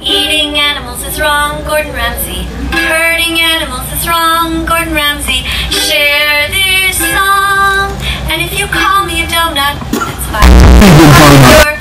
Eating animals is wrong, Gordon Ramsay. Hurting animals is wrong, Gordon Ramsay. Share this song, and if you call me a donut, that's fine.